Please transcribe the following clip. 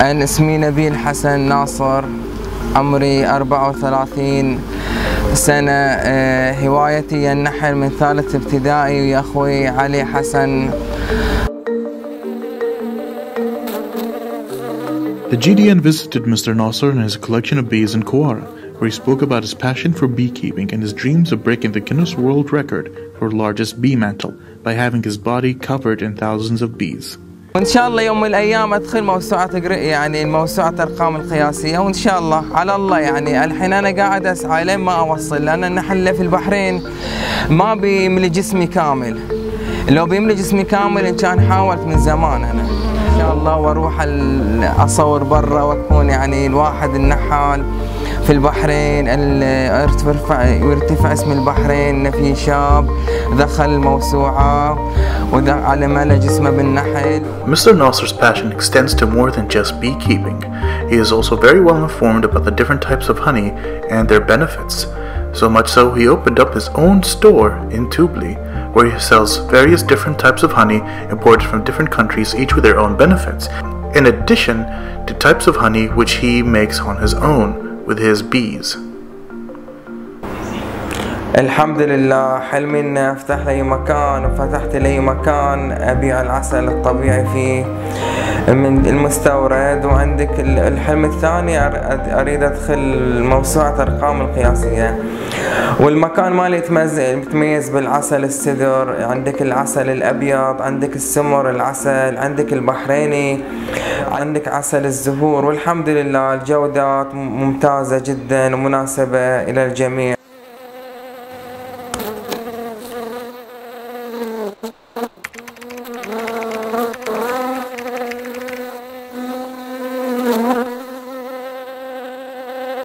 أنا اسمي نبيل حسن ناصر عمري 34 سنة آه، هوايتي النحل من ثالث ابتدائي ويا أخوي علي حسن The GDN visited Mr. Nasser in his collection of bees in Kuara, where he spoke about his passion for beekeeping and his dreams of breaking the Guinness World Record for largest bee mantle by having his body covered in thousands of bees. وإن شاء الله يوم من الأيام أدخل موسوعة يعني موسوعة أرقام القياسية وإن شاء الله على الله يعني. الحين أنا قاعد أسعى لين ما أوصل لأن النحل في البحرين ما بيملي جسمي كامل. لو بيملي جسمي كامل ان كان حاولت من زمان أنا ان شاء الله وأروح اصور برا واكون يعني الواحد النحال في البحرين يرتفع يرتفع اسم البحرين ان في شاب دخل الموسوعه وعلى ملا جسمه بالنحل Mr. Nasser's passion extends to more than just beekeeping. He is also very well informed about the different types of honey and their benefits. So much so he opened up his own store in Tubli where he sells various different types of honey imported from different countries each with their own benefits. In addition to types of honey which he makes on his own with his bees. الحمد لله حلمي ان افتح لي مكان وفتحت لي مكان أبيع العسل الطبيعي فيه. من المستورد وعندك الحلم الثاني أريد أدخل موسوعة أرقام القياسية. والمكان مالي يتميز بالعسل السدر. عندك العسل الأبيض عندك السمر العسل عندك البحريني عندك عسل الزهور. والحمد لله الجودات ممتازة جدا ومناسبة إلى الجميع.